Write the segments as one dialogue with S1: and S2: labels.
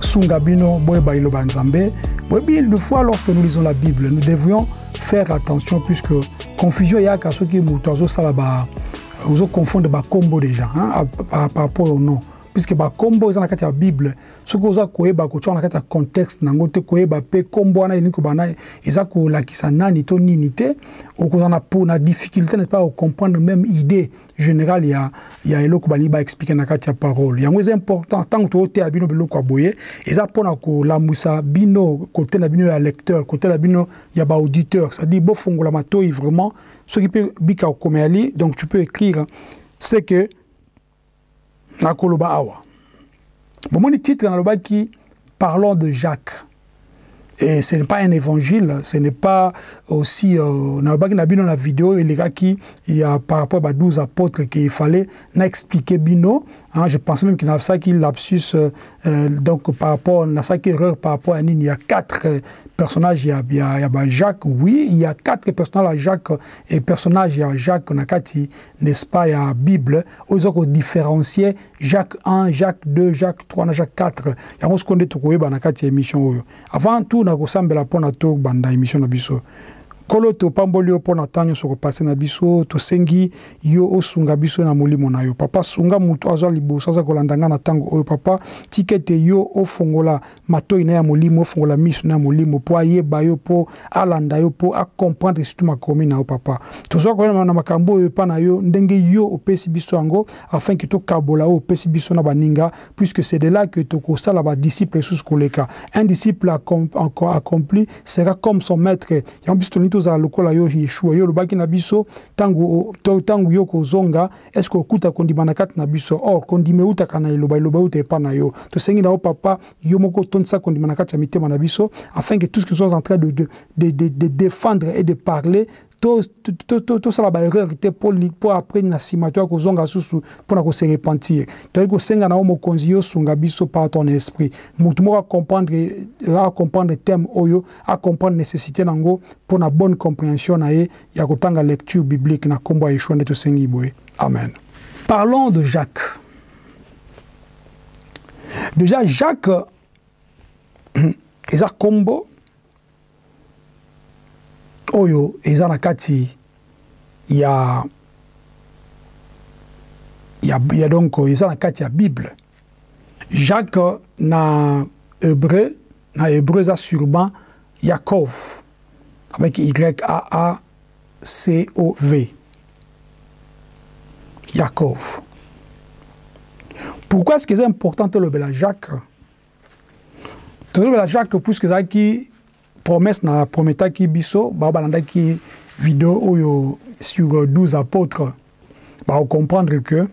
S1: sunga bino boyeba liloba ya nzambe boyebi de fois lorsque nous lisons la bible nous devions faire attention puisque confusion eyaka soki moto azosala ba ozoconfondre bakombo déjà hein, par rapport au nom puisque bakombo eza na kati ya bible soki oza koyeba kotya na kati ya contexte na yango te koyeba mpe kombo wana elingi kobana eza kolakisa nani to nini te okozala na difficulté n'est pas ocomprendre même idée général ya ya eloko balingi ba expliquer na kati ya parole yango eza important ntango tooteya bino biloko ya boye eza mpo na kolambwisa bino kote na bino ya lecteur kote na bino ya baauditeur c'est-à-dire bofongola matoi vraiment soki mpe bika okomeli donc tu peux écrire c'est que nakoloba awa bomoni titre nalobaki parlons de jacques et ce n'est pas un évangile ce n'est pas aussi euh, nalobaki na bino na video elekaki ya par rapport ba 12 apôtres qu'il fallait na expliquer bino hein, je pensais même qu'il nasalaki lapsus euh, euh, donc par rapport nasalaki erreur par rapport à nini ya 4 euh, personnages ya, ya, ya ba jacques oui il y a 4 personnages ya jacques et personnages ya jacques na kati n'est-ce pas, il y a la Bible, ils ont différencié Jacques 1, Jacques 2, Jacques 3, Jacques 4. Il y a ce qu'on dit tout le monde dans émission. Avant tout, on a ressemblé à la tout dans l'émission de Bissot. Kolo to pambolio pour na tanyo soko passé na biso to sengi yo osunga biso na molimo na yo papa sunga mutu azwa liboso aza kolandanga na tango oyo papa tikete yo ofongola matoi na ya molimo ofungola miso na ya molimo mpo ayeba yo mpo alanda yo mpo acomprendre surtout makomi na yo papa tozwa koyana na makambo oyo epa na yo ndenge yo opesi biso yango afin ke tokabola oyo opesi biso na baninga puisque c'est de là que tokosala badisciple lisusu koleka un disciple accompli sera comme son maître yango biso tolingi tozala lokola yo yeshua yo olobaki na biso ntango yo kozonga est ce que okuta kondima na kati na biso or oh, kondima eutaka na eloba eloba euta epa na yo tosengi na yo papa yo moko otondisa kondima na kati ya mitema na biso afin que tout ce qu'ils sont en train de, de, de, de, de défendre et de parler tosala baerreur te mpo après na nsima toya kozonga susu mpo na kose repentir toyei kosenga na yo mokonzi yo sunga biso par ton esprit motu moko acomprendre euh, acomprendre thème oyo acomprendre nécessité na yango mpo na bonne compréhension na ye ya kotanga lecture biblique na nkombo ya yeshua nde tosengi boye amen parlons de jacques déjà jacques eza nkombo oyo eza na kati ya ya, ya donc eza na kati ya bible jacques na hebreu na hebreu eza sûrement yakov avec y a a c o v yakov pourquoi est ce que c'est important tolobela jacques tozolobela jacques puisque ezalaki promesse na prometaki biso bao balandaki video oyo sur 12 apôtres baocomprendre que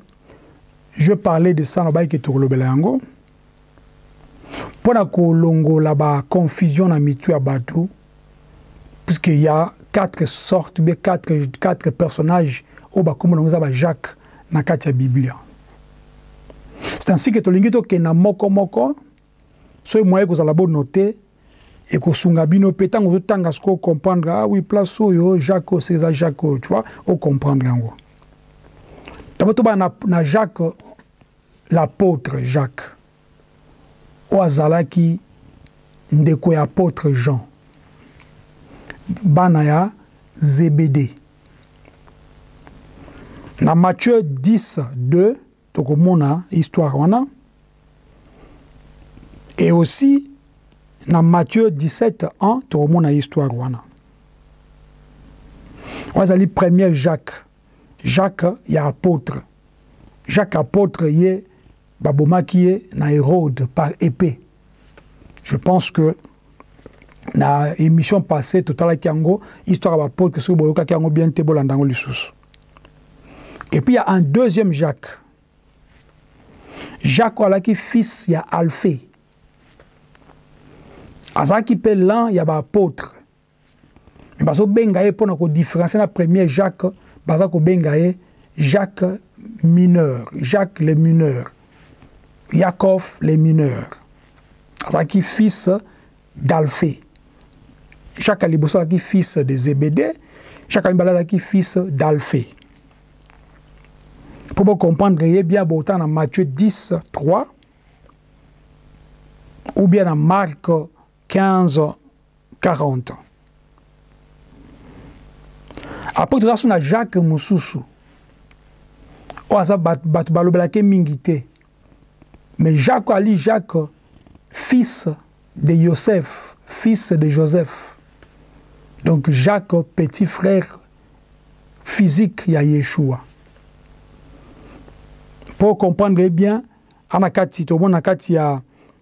S1: je parlais de ça nabaki ke tokolobela yango mpo na kolongola ba confusion na mitu ya bato puisque ya quatre sortes be quatre, quatre personnage oyo bakombo nango eza bajacques na kati ya biblia c'est ainsi que tolingi tokenda moko moko soki moye kozala bonote ekosunga bino mpe ntango ozotanga sikoyo comprendre ah oui place oyo jacques oyo eza jacques oyo tu vois ocomprendre yango dabo tobana na, na jacques L'apôtre Jacques oyo azalaki ndeko ya apôtre Jean, bana ya Zebede. Na Matthieu 10, 2, tokomona histoire wana. Et aussi, na Matthieu 17, 1, tokomona histoire wana. Oyo azali premier Jacques. Jacques ya apôtre. Jacques apôtre ye babomaki ye na Hérode par épée. Je pense que na émission passée totalaki yango histoire ya bapôtre soki boyokaki yango bien te bolanda yango lisusu et puis il y a un deuxième jacques jacques oyo alaki fils ya alphe azalaki mpe l'un ya baapôtre bazo benga ye pona ko différencier na premier Jacques baza ko benga ye Jacques mineur Jacques le mineur Yakov le mineur azalaki fils d'Alphée Jacques aliboso azalaki fils de Zébédée Jacques amibala azalaki fils d'Alphée mpo bocomprendre ye bia bota na Matthieu 10 3 ou bien na Marc 15 40 après toza so na jacques mosusu oyo aza bato balobelake mingi te mais jacques ali jacques fils de yoseph fils de joseph donc jacques petit frère physique ya yeshua mpo comprendre bien ana kati tomona kati ya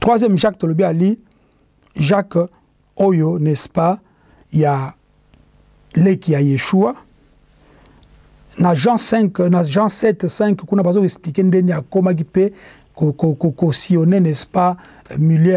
S1: troisième jacques tolobi ali jacques oyo n'est-ce pas ya leki ya yeshua na jean 5 na jean 7 5 kuna bazo expliquer ndenge akomaki mpe kosillonne n'est-ce pas milieu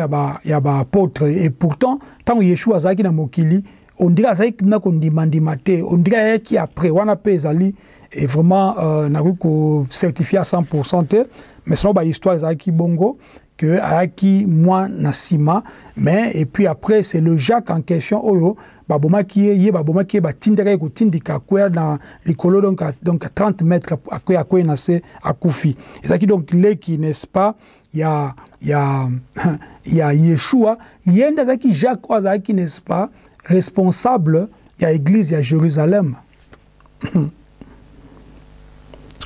S1: ya baapôtre et pourtant ntango yeshua azalaki na mokili ondire azalaki na kondimandima te ondire ayaki après wana mpe ezali et vraiment euh, nakoki kocertifie à 100 pourcent te mais sino bahistoire ezalaki bongo que ayaki mwa na nsima mais et puis après c'est le jacques en question oyo babomaki ye ye babomaki ye batindaka ye kotindika akwea na likolo donc, donc 30 mètre akwei akwei na se akufi ezalaki donc leki n'est-ce pas ya, ya, ya Yeshua, yende azaki Jacques oyo azalaki n'est-ce pas responsable ya église ya Jérusalem.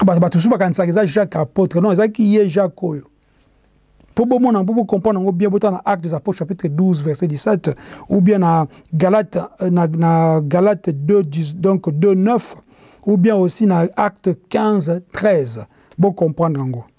S1: bato mosusu bakanisaka eza Jacques apôtre non ezalaki ye Jacques oyo mpo bomona mpo bocomprendre yango bien botala na acte des apôtres chapitre 12 verset 17 ou bien na galate euh, na, na galate 2 10, donc 2 9 ou bien aussi na acte 15 13 bocomprendre yango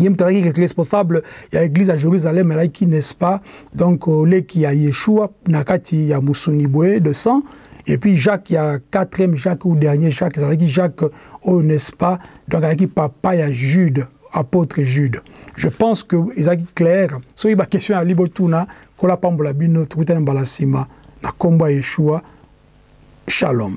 S1: ye moto azalaki responsable ya église ya jérusalem alaki n'est-ce pas donc euh, leki ya yeshua na kati ya mosuni boye de sang et puis jacques ya quatrième jacques ou dernier jacques ezalaki jacques oyo oh, n'est-ce pas donc alaki papa ya jude apôtre jude je pense que ezalaki claire soki baquestion ya libotuna kola pambola bino tokutani mbala nsima na nkombo ya yeshua shalom